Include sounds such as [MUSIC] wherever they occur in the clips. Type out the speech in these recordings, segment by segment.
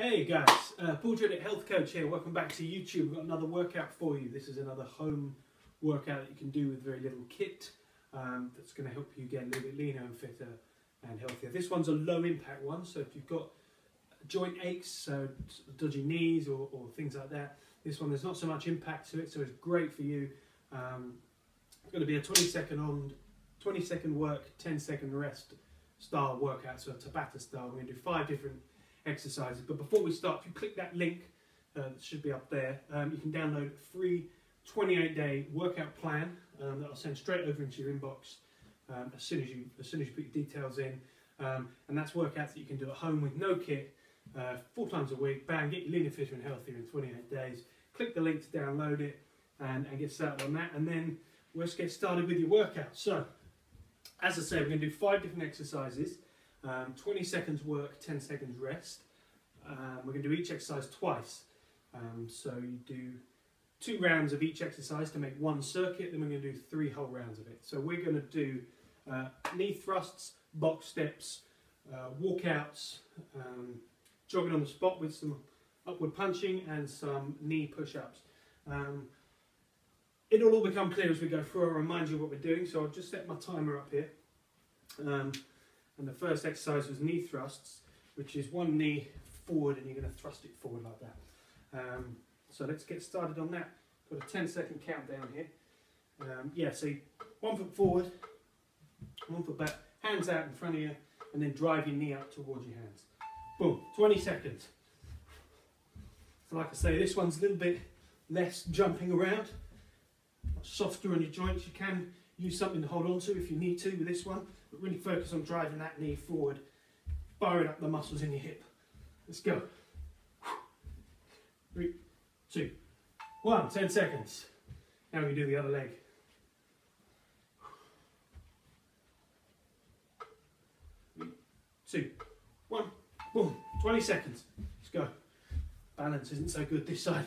Hey guys, uh, Paul Tredgett, Health Coach here. Welcome back to YouTube. We've got another workout for you. This is another home workout that you can do with very little kit um, that's going to help you get a little bit leaner and fitter and healthier. This one's a low impact one, so if you've got joint aches, so dodgy knees or, or things like that, this one there's not so much impact to it, so it's great for you. Um, it's going to be a 20 second on, 20 second work, 10 second rest style workout, so a Tabata style. We're going to do five different exercises. But before we start, if you click that link uh, that should be up there, um, you can download a free 28 day workout plan um, that I'll send straight over into your inbox um, as soon as you as soon as you put your details in. Um, and that's workouts that you can do at home with no kit, uh, four times a week. Bang, get you leaner, fitter, and healthier in 28 days. Click the link to download it and, and get started on that. And then let's get started with your workout. So, as I say, we're going to do five different exercises. Um, 20 seconds work, 10 seconds rest. Um, we're going to do each exercise twice. Um, so you do two rounds of each exercise to make one circuit, then we're going to do three whole rounds of it. So we're going to do uh, knee thrusts, box steps, uh, walkouts, um, jogging on the spot with some upward punching and some knee push-ups. Um, it'll all become clear as we go through. I'll remind you what we're doing, so I'll just set my timer up here. Um, and the first exercise was knee thrusts, which is one knee forward and you're going to thrust it forward like that. Um, so let's get started on that. Got a 10 second countdown here. Um, yeah, so one foot forward, one foot back, hands out in front of you, and then drive your knee up towards your hands. Boom, 20 seconds. So like I say, this one's a little bit less jumping around, softer on your joints. You can use something to hold on to if you need to with this one, but really focus on driving that knee forward, firing up the muscles in your hip. Let's go. Three, two, one. Ten seconds. Now we do the other leg. Three, two, one. Boom. 20 seconds. Let's go. Balance isn't so good this side.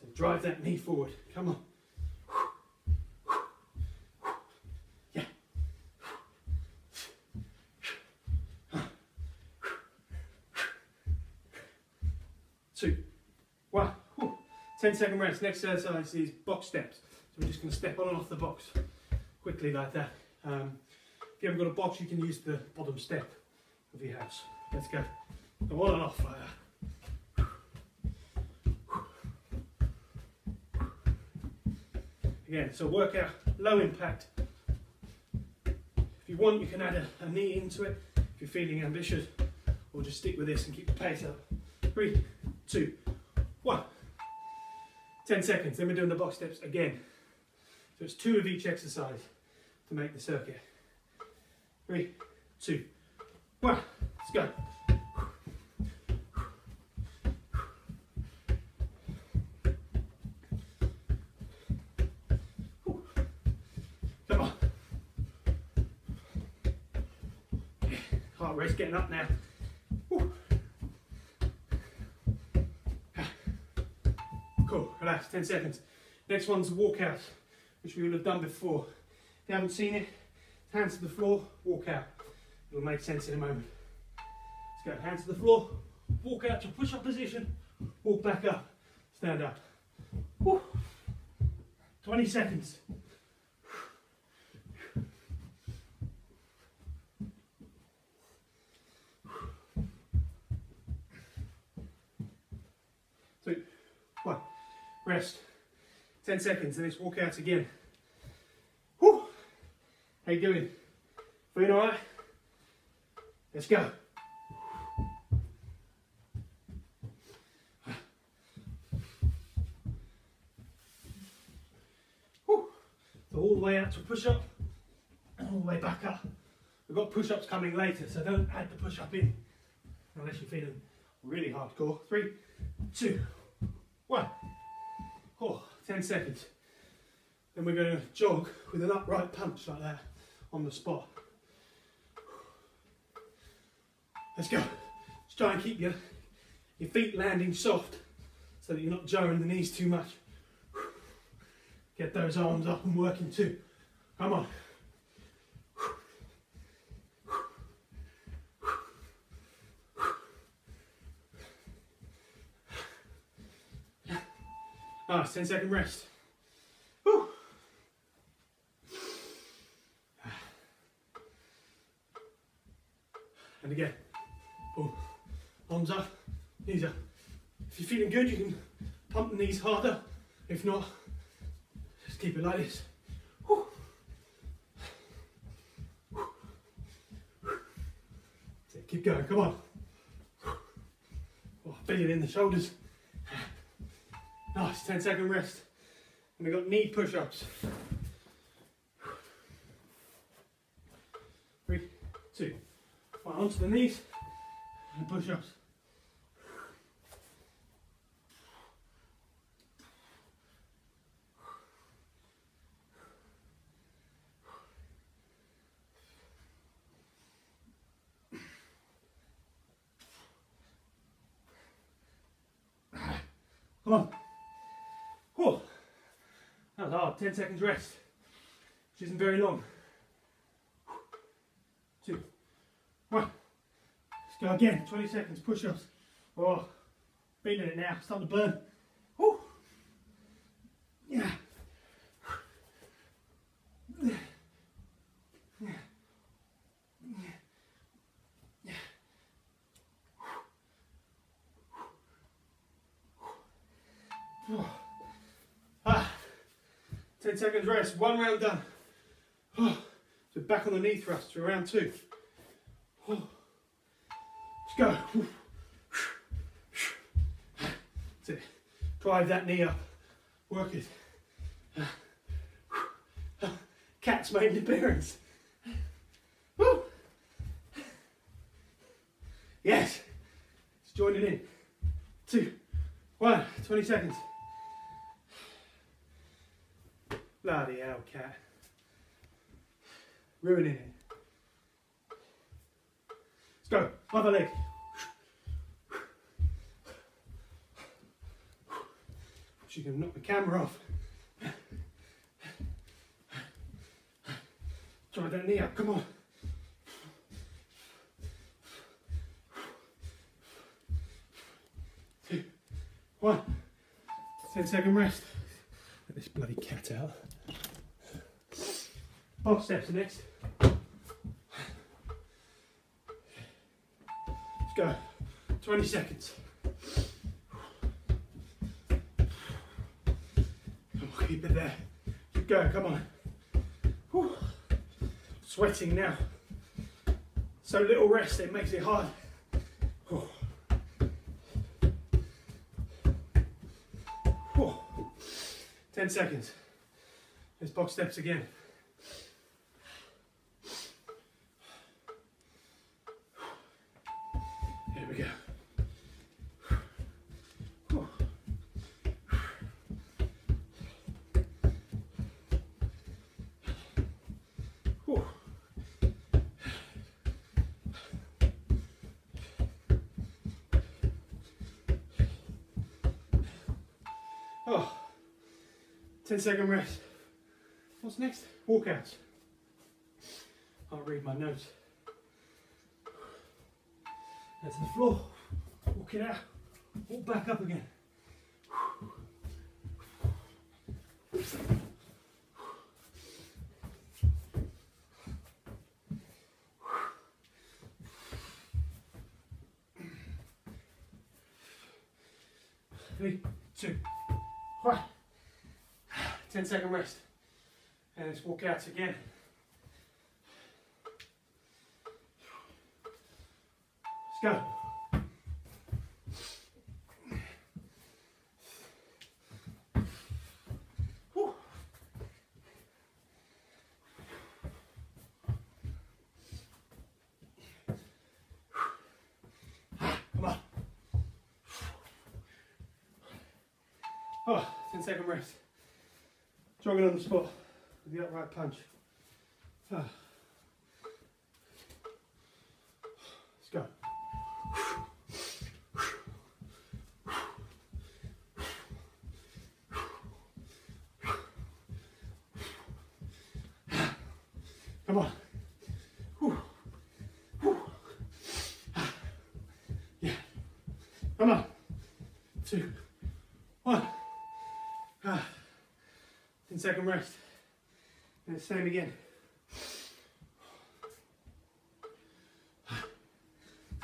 So drive that knee forward. Come on. two, one. Whew. 10 second rest. Next exercise is box steps. So we're just going to step on and off the box quickly like that. Um, if you haven't got a box, you can use the bottom step of your house. Let's go. Go on and off. Again, so work out low impact. If you want, you can add a, a knee into it if you're feeling ambitious, or just stick with this and keep the pace up. Three, two. 10 seconds, then we're doing the box steps again. So it's two of each exercise to make the circuit. Three, two, one. Let's go. Come on. Heart rate's getting up now. Relax, 10 seconds. Next one's walkout, which we will have done before. If you haven't seen it, hands to the floor, walk out. It'll make sense in a moment. Let's go, hands to the floor, walk out to push-up position, walk back up, stand up. Woo. 20 seconds. Two, one, rest. 10 seconds, and let's walk out again. Whew. How you doing? Feeling alright? Let's go. Whew. So all the way out to push up and all the way back up. We've got push ups coming later, so don't add the push up in unless you're feeling really hardcore. Three, Oh, 10 seconds. Then we're going to jog with an upright punch like that on the spot. Let's go. Just try and keep your, your feet landing soft so that you're not jarring the knees too much. Get those arms up and working too. Come on. Nice, 10 second rest. Whew. And again. Boom. Arms up, knees up. If you're feeling good, you can pump the knees harder. If not, just keep it like this. Whew. That's it, Keep going, come on. Oh, feel it in the shoulders. Nice, 10 second rest. And we've got knee push-ups. Three, two, one, onto the knees and push-ups. Come on. Hard. 10 seconds rest, which isn't very long. Two, one. Let's go again. 20 seconds. Push ups. Oh, feeling it now. Starting to burn. Whew. Yeah. Ah, 10 seconds rest, one round done. Oh, so back on the knee thrust for round two. Oh, let's go. That's it. Drive that knee up. Work it. Cat's made an appearance. Yes. Let's join it in. Two, one, 20 seconds. Bloody hell, cat. Ruining it. Let's go. Other leg. She can knock the camera off. Try that knee up. Come on. Two, one. 10 second rest. Get this bloody cat out. Box steps next. Let's go. 20 seconds. Come on, keep it there. Keep going, come on. Whew. Sweating now. So little rest, it makes it hard. Whew. Whew. 10 seconds. Let's box steps again. Here we go. Whew. Whew. Oh, 10 second rest. What's next? Walkouts. I'll read my notes. That's the floor. Walk it out. Walk back up again. Three, two, one. 10 second rest. And let's walk out again. Let's go. Oh, 10 second rest. Jogging on the spot with the upright punch. Ah. Let's go. Come on. Whew. Whew. Ah. Yeah. Come on. Two. One. Second rest. And the same again.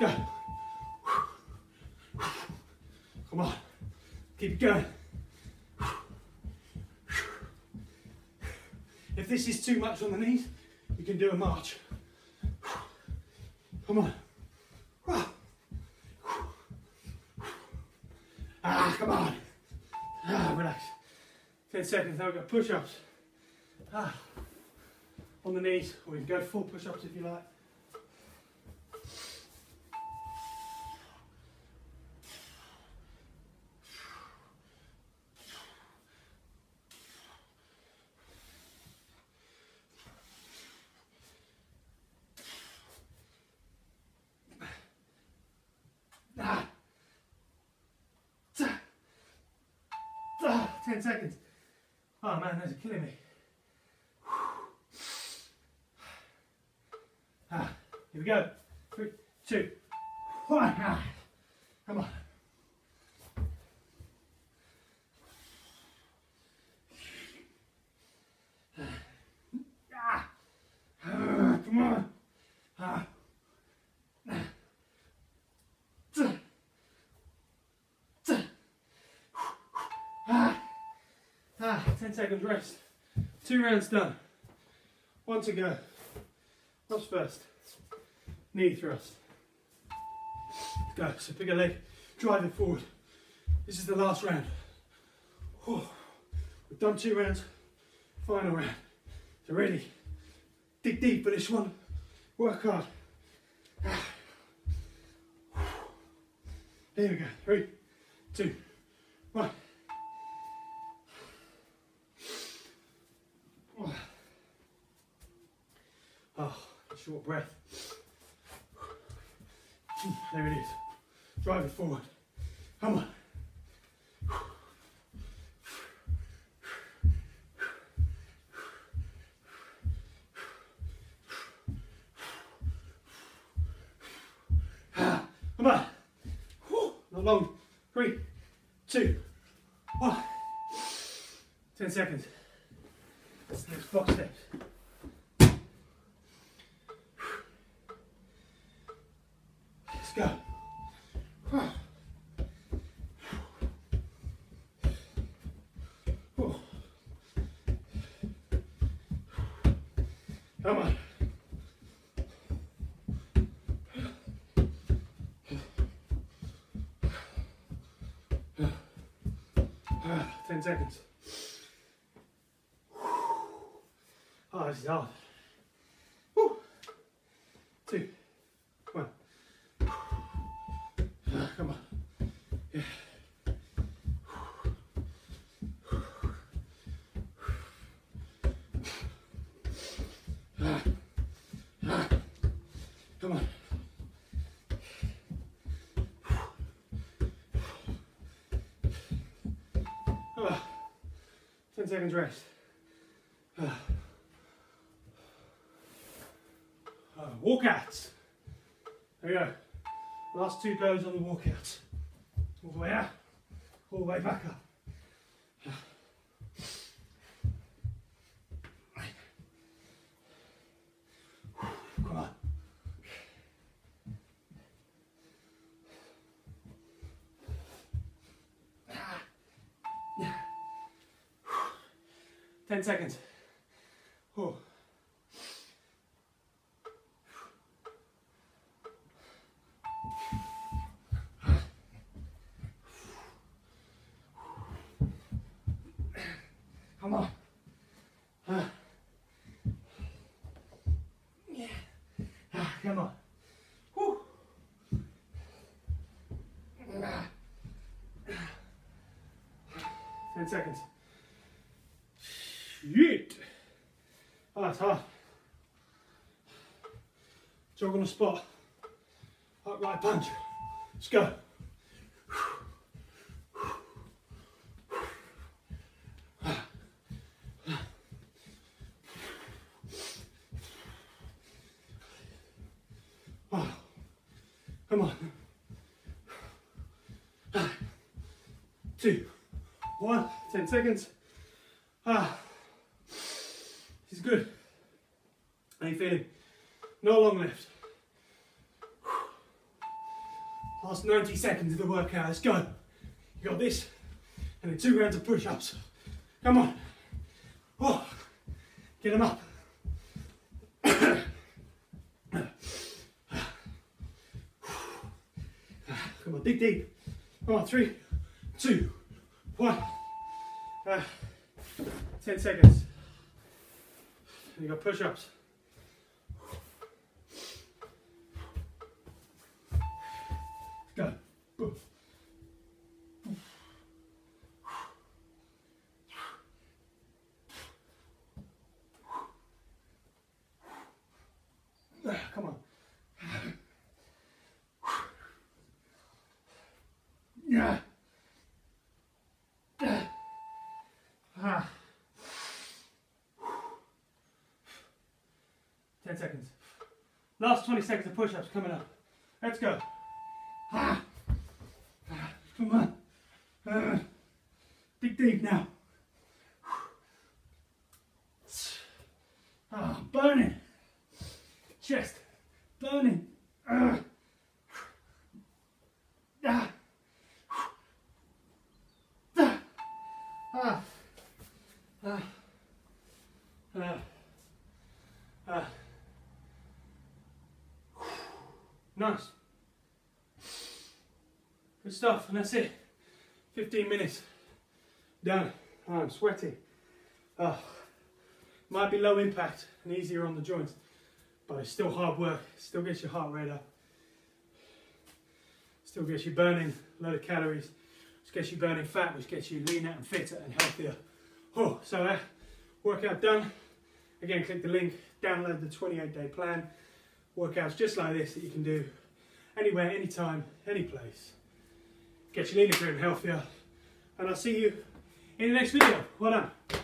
Go. Come on. Keep going. If this is too much on the knees, you can do a march. Come on. Ah, come on. Ah, relax. 10 seconds, now we've got push-ups. Ah, on the knees, or you can go full push-ups if you like. Ah. Ah. Ah, 10 seconds. Oh man, those are killing me. Ah, here we go. Three, two, one. Ah, come on. Ah, ah, come on. Ah. Ah, ah, 10 seconds rest. Two rounds done. One to go. What's first? Knee thrust. Go. So pick a leg, drive it forward. This is the last round. We've done two rounds. Final round. So ready? Dig deep for this one. Work hard. Ah. Here we go. Three, two, one. Oh, short breath. There it is. Drive it forward. Come on. Come on. Not long. Three, two, one. Ten seconds. Next box steps. Let's go. Come on. Ten seconds. [SIGHS] Oh, this is hard. 10 seconds rest. [SIGHS] Uh, Walkouts. There we go. Last two goes on the walkout. All the way out, all the way back up. 10 seconds. Oh. Come on. Huh. Yeah. Ah, come on. Ten seconds. That's hard. Jog on the spot. Upright punch. Let's go. Come on. Two, one, ten seconds. Ah. good. How you feeling? No long left. Last 90 seconds of the workout, let's go. You got this, and then two rounds of push-ups. Come on. Oh, get them up. Come on, dig deep. Come on, three, two, one. Uh, 10 seconds. You got push-ups. Go. Boom. Ah, Come on. Yeah. Ah. 10 seconds. Last 20 seconds of push-ups coming up. Let's go. Come on. Ah. Dig deep now. Ah, burning. Chest. Burning. Ah. Ah. Ah. Ah. Ah. Ah. Ah. Nice. Good stuff, and that's it. 15 minutes. Done. I'm sweaty. Ah. Might be low impact and easier on the joints, but it's still hard work. Still gets your heart rate up. Still gets you burning a load of calories. Which gets you burning fat, which gets you leaner and fitter and healthier. Oh, so uh, workout done. Again, click the link, download the 28 day plan. Workouts just like this that you can do anywhere, anytime, any place. Get your leaner, and healthier. And I'll see you in the next video. Well done.